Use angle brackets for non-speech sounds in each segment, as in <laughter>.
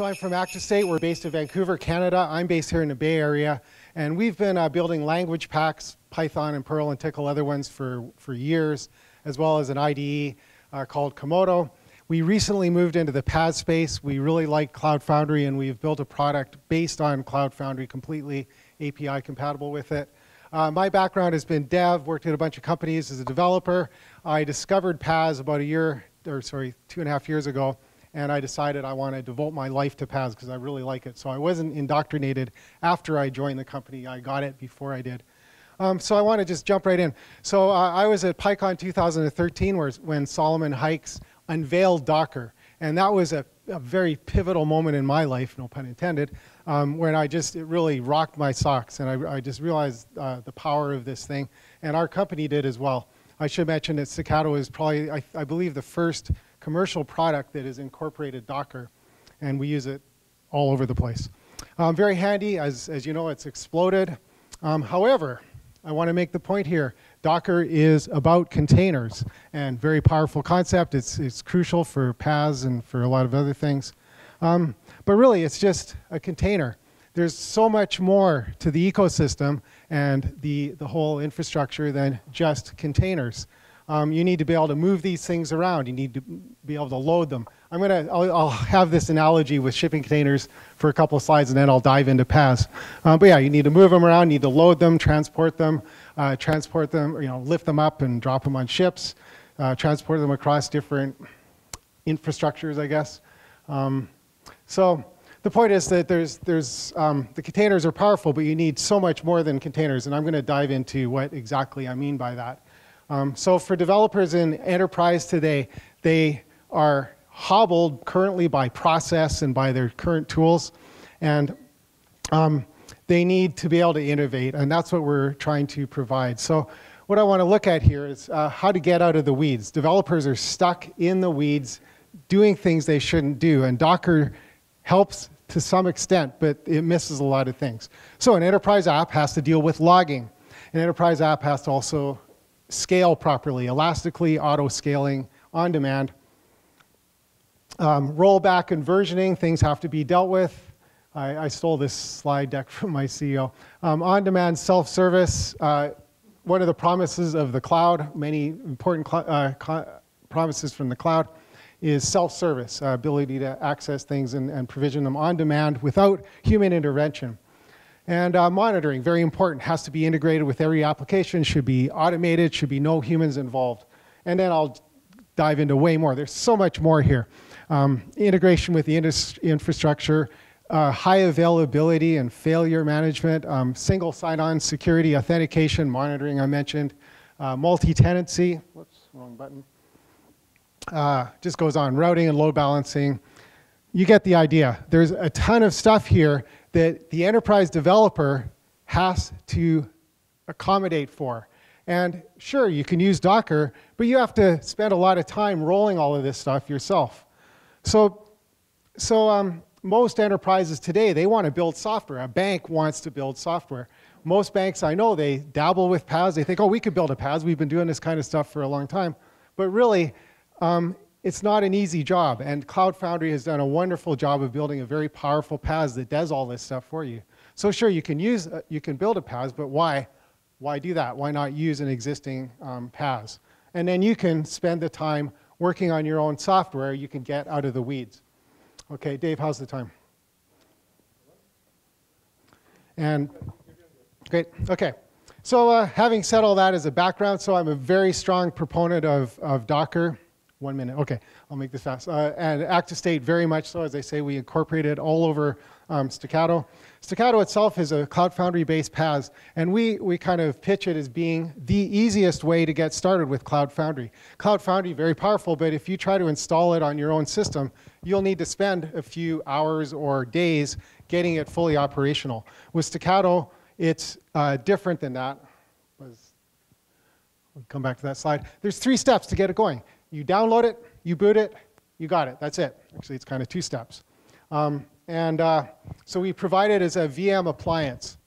So I'm from ActiveState. We're based in Vancouver, Canada. I'm based here in the Bay Area. And we've been uh, building language packs, Python and Perl and Tcl, other ones for, for years, as well as an IDE uh, called Komodo. We recently moved into the PaaS space. We really like Cloud Foundry, and we've built a product based on Cloud Foundry, completely API compatible with it. Uh, my background has been dev, worked at a bunch of companies as a developer. I discovered PaaS about a year, or sorry, two and a half years ago, and I decided I want to devote my life to PaaS because I really like it. So I wasn't indoctrinated after I joined the company. I got it before I did. Um, so I want to just jump right in. So uh, I was at PyCon 2013 where, when Solomon Hykes unveiled Docker. And that was a, a very pivotal moment in my life, no pun intended, um, when I just, it really rocked my socks. And I, I just realized uh, the power of this thing. And our company did as well. I should mention that Stackato is probably, I, I believe, the first commercial product that has incorporated Docker, and we use it all over the place. Um, very handy, as, as you know, it's exploded. Um, however, I want to make the point here, Docker is about containers, and very powerful concept. It's, it's crucial for PaaS and for a lot of other things. Um, but really, it's just a container. There's so much more to the ecosystem and the, the whole infrastructure than just containers um, you need to be able to move these things around. You need to be able to load them. I'm gonna, I'll, I'll have this analogy with shipping containers for a couple of slides and then I'll dive into PaaS. Um, but yeah, you need to move them around, you need to load them, transport them, uh, transport them, you know, lift them up and drop them on ships, uh, transport them across different infrastructures, I guess. Um, so the point is that there's, there's, um, the containers are powerful, but you need so much more than containers, and I'm going to dive into what exactly I mean by that. Um, so for developers in enterprise today, they are hobbled currently by process and by their current tools. And um, they need to be able to innovate, and that's what we're trying to provide. So what I want to look at here is uh, how to get out of the weeds. Developers are stuck in the weeds doing things they shouldn't do, and Docker helps to some extent, but it misses a lot of things. So an enterprise app has to deal with logging. An enterprise app has to also scale properly, elastically auto-scaling on demand. Um, rollback and versioning, things have to be dealt with. I, I stole this slide deck <laughs> from my CEO. Um, on-demand self-service, uh, one of the promises of the cloud, many important uh, promises from the cloud, is self-service, uh, ability to access things and, and provision them on demand without human intervention. And uh, monitoring, very important, has to be integrated with every application, should be automated, should be no humans involved. And then I'll dive into way more. There's so much more here. Um, integration with the infrastructure, uh, high availability and failure management, um, single sign-on security, authentication, monitoring I mentioned, uh, multi-tenancy, whoops, wrong button, uh, just goes on, routing and load balancing. You get the idea. There's a ton of stuff here that the enterprise developer has to accommodate for. And sure, you can use Docker, but you have to spend a lot of time rolling all of this stuff yourself. So, so um, most enterprises today, they want to build software. A bank wants to build software. Most banks I know, they dabble with PaaS. They think, oh, we could build a PaaS. We've been doing this kind of stuff for a long time. But really, um, it's not an easy job, and Cloud Foundry has done a wonderful job of building a very powerful PaaS that does all this stuff for you. So sure, you can use, uh, you can build a PaaS, but why? Why do that? Why not use an existing um, PaaS? And then you can spend the time working on your own software. You can get out of the weeds. Okay, Dave, how's the time? And great. Okay. So uh, having said all that as a background, so I'm a very strong proponent of, of Docker. One minute. Okay, I'll make this fast. Uh, and ActiveState, very much so. As I say, we incorporated all over um, Staccato. Stackato itself is a Cloud Foundry-based PaaS, and we, we kind of pitch it as being the easiest way to get started with Cloud Foundry. Cloud Foundry, very powerful, but if you try to install it on your own system, you'll need to spend a few hours or days getting it fully operational. With Stackato, it's uh, different than that. Was, we'll come back to that slide. There's three steps to get it going. You download it, you boot it, you got it. That's it. Actually, it's kind of two steps. Um, and uh, so we provide it as a VM appliance.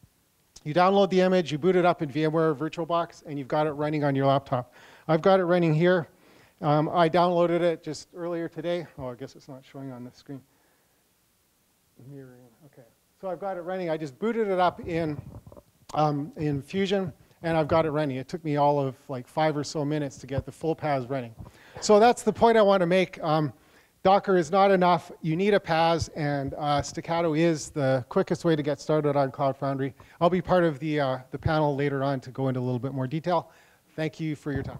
You download the image, you boot it up in VMware VirtualBox, and you've got it running on your laptop. I've got it running here. Um, I downloaded it just earlier today. Oh, I guess it's not showing on the screen. mirroring. Okay. So I've got it running. I just booted it up in, um, in Fusion, and I've got it running. It took me all of like five or so minutes to get the full PaaS running. So that's the point I want to make. Um, Docker is not enough. You need a PaaS, and uh, Stackato is the quickest way to get started on Cloud Foundry. I'll be part of the, uh, the panel later on to go into a little bit more detail. Thank you for your time.